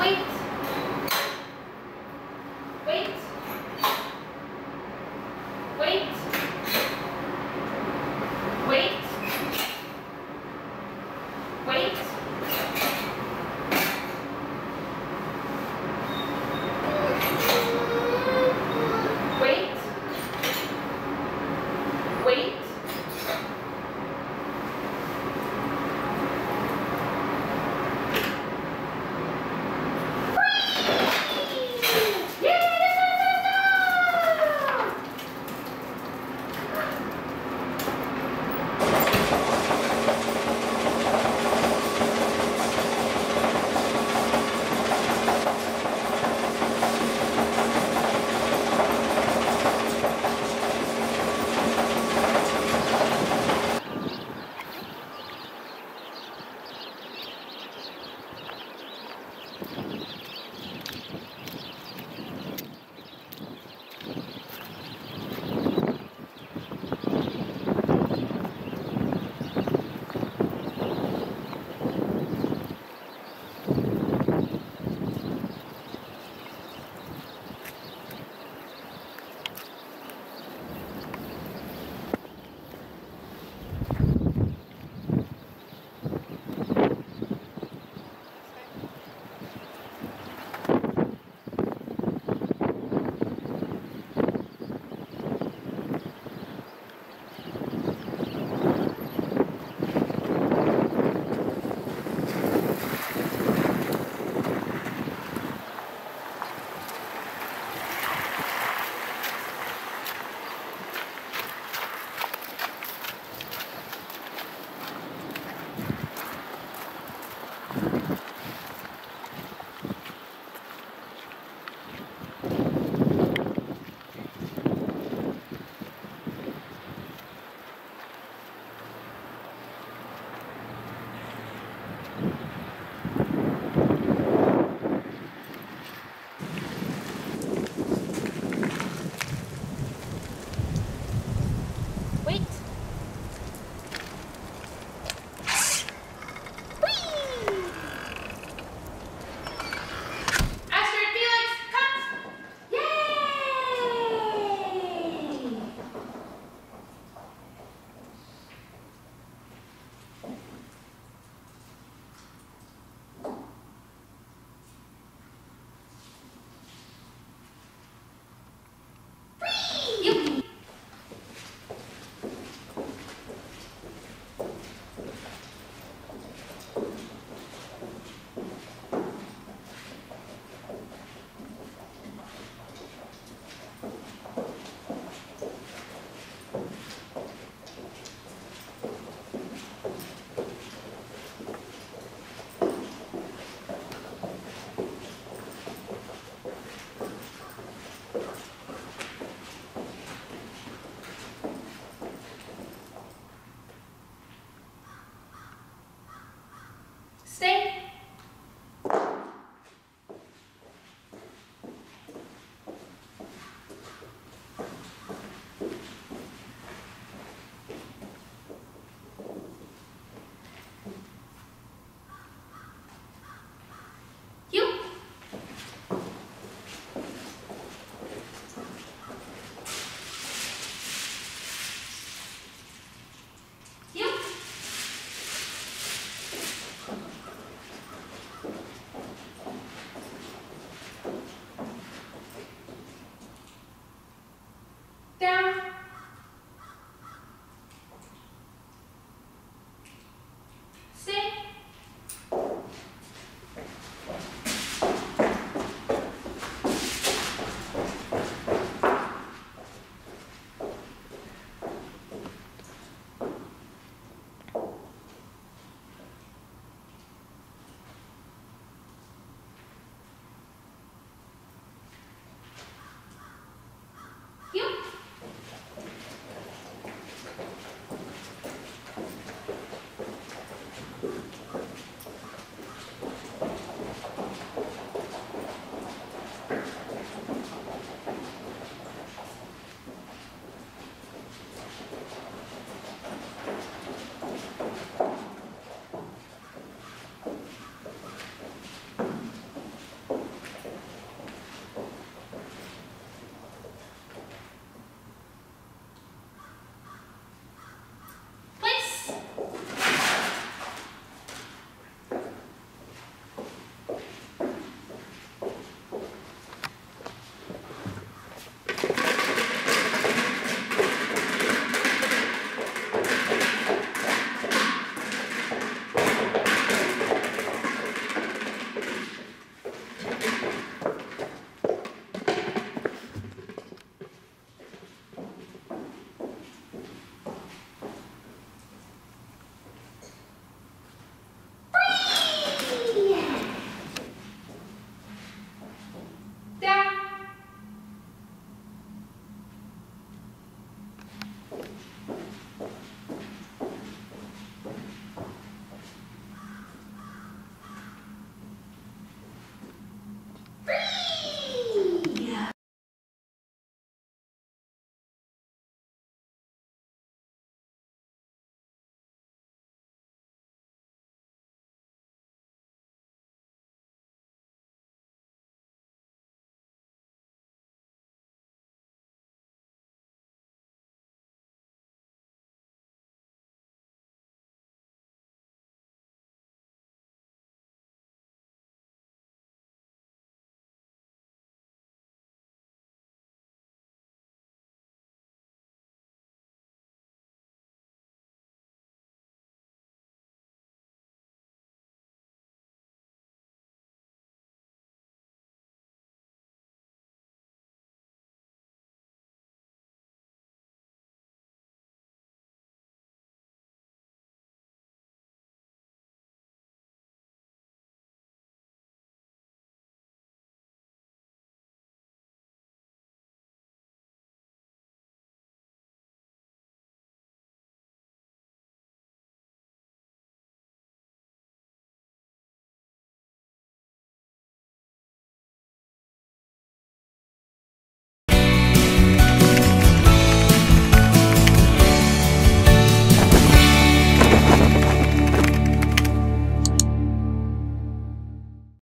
Wait.